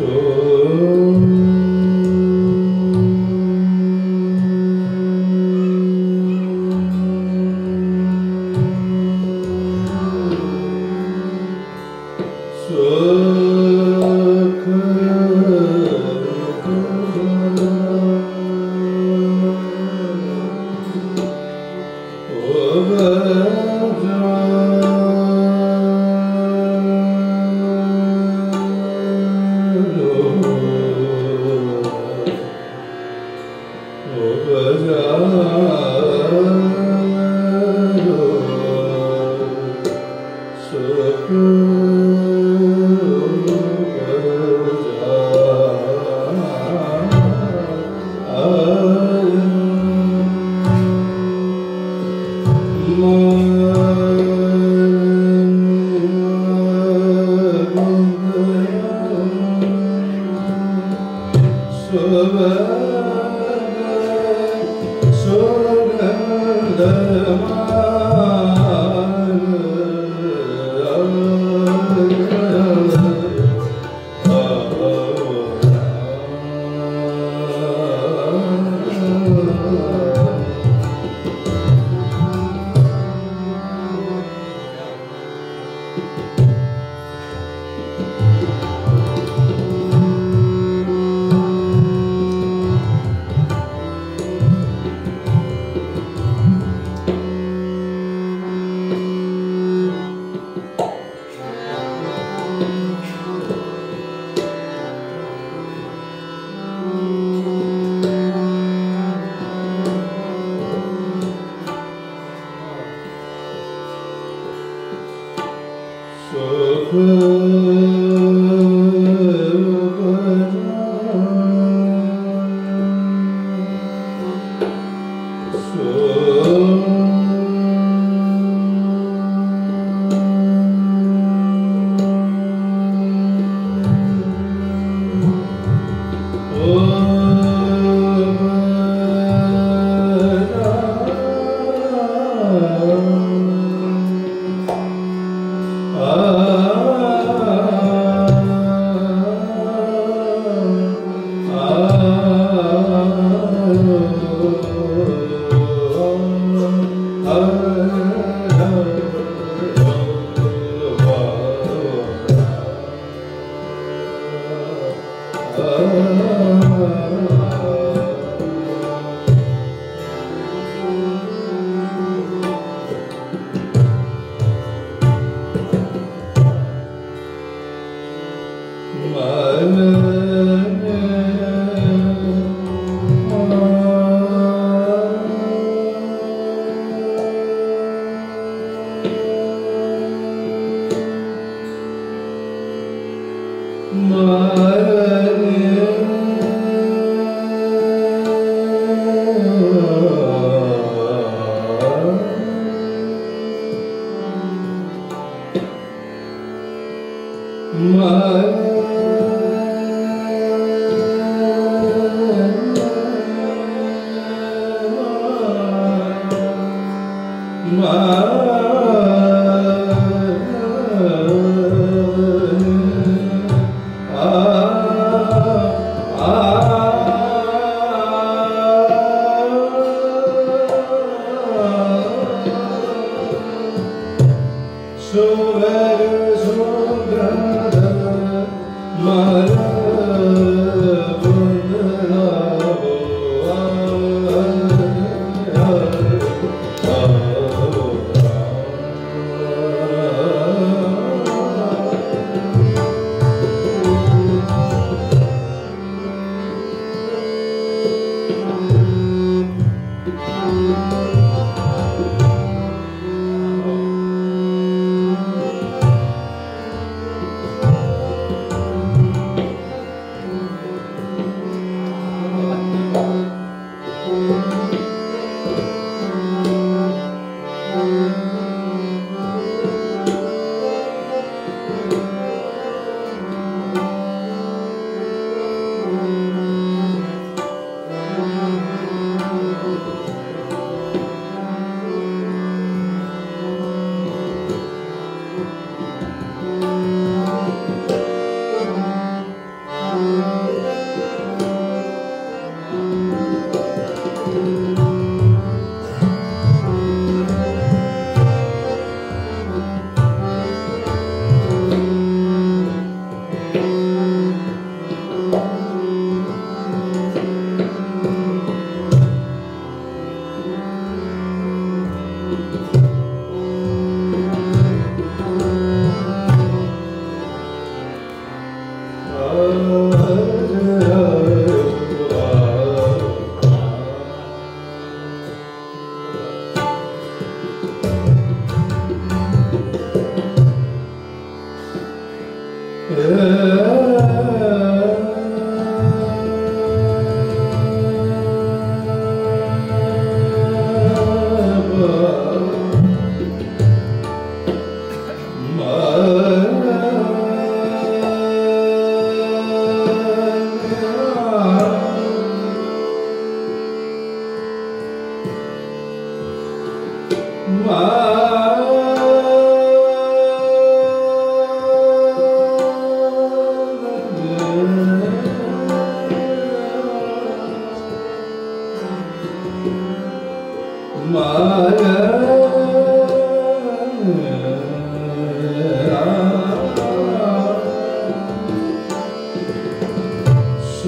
Oh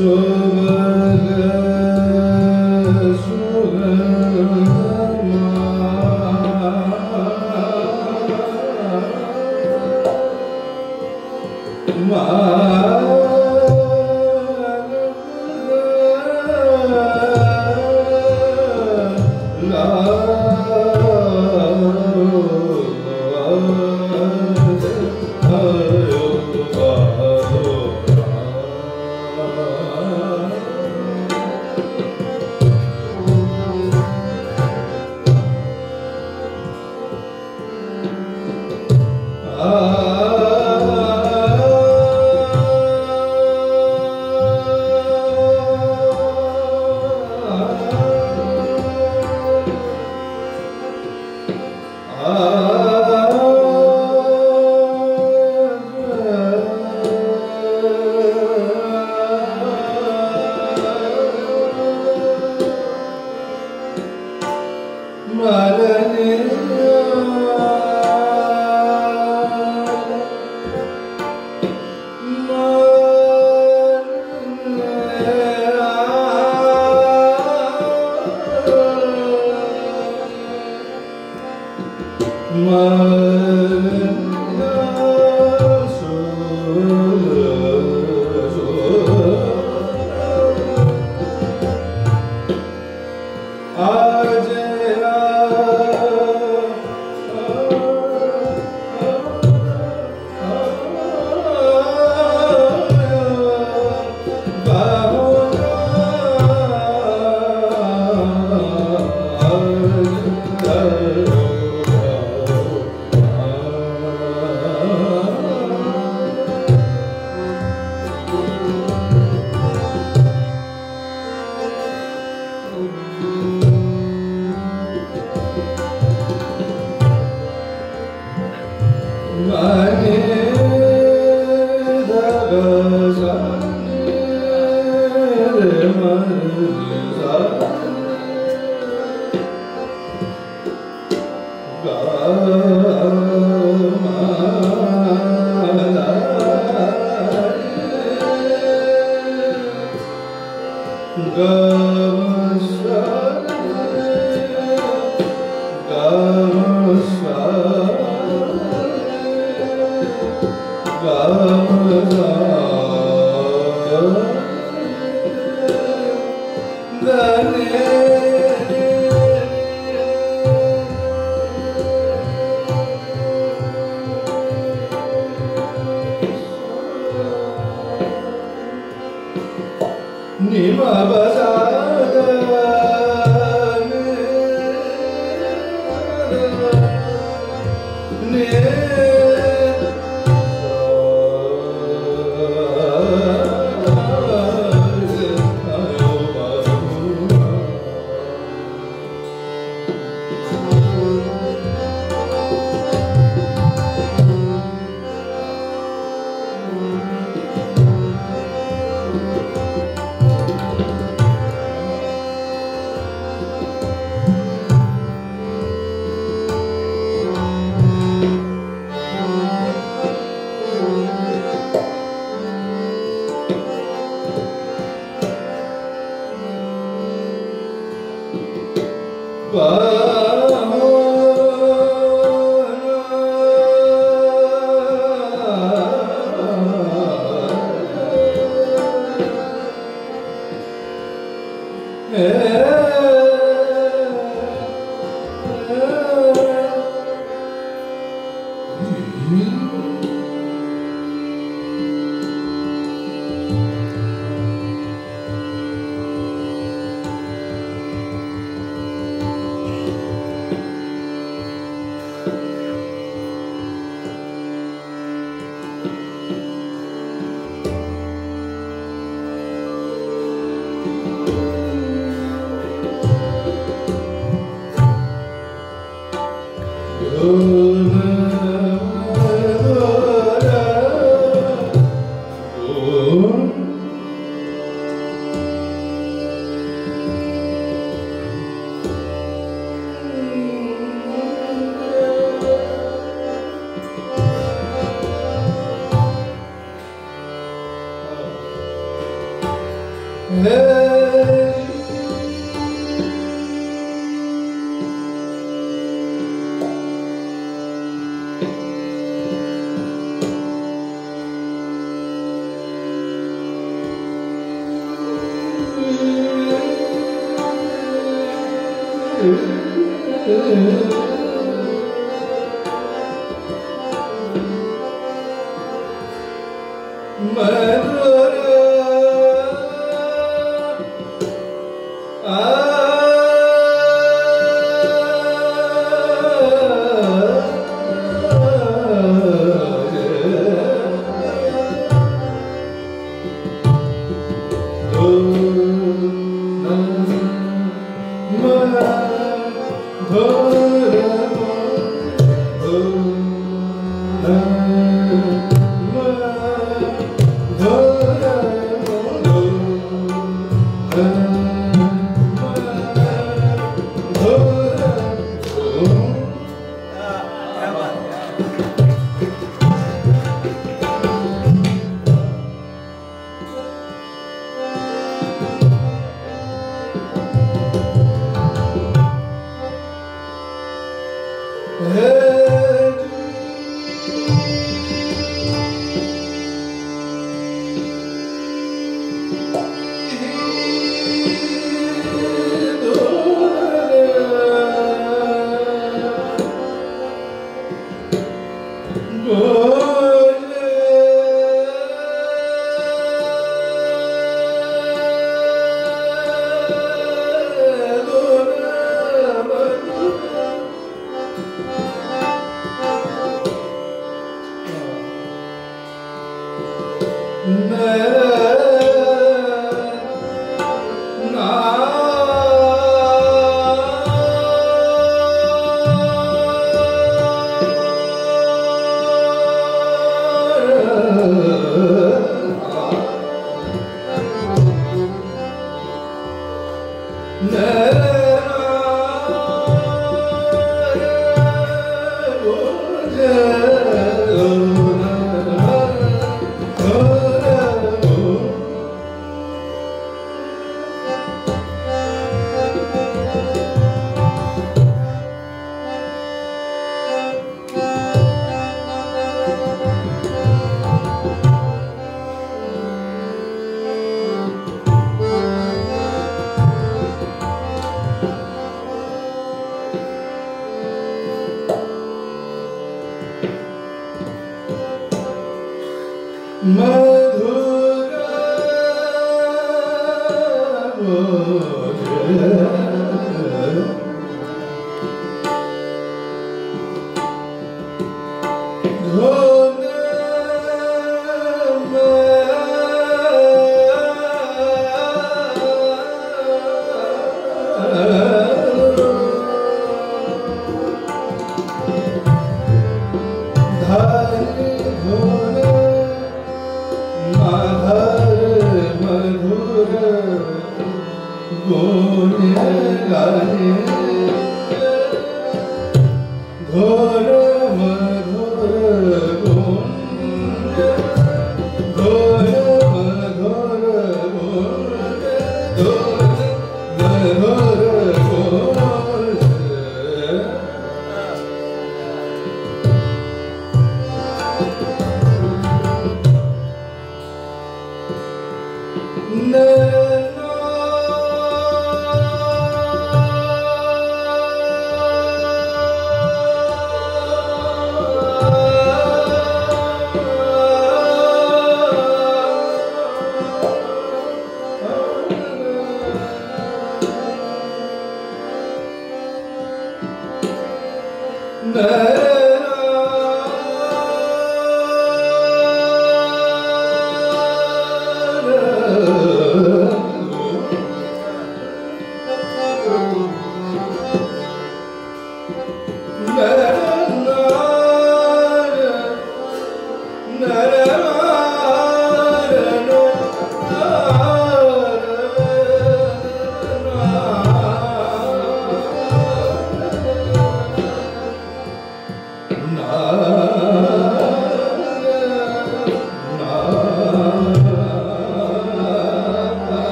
Suvara Hare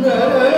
No.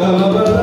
Abba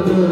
그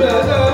Bruder.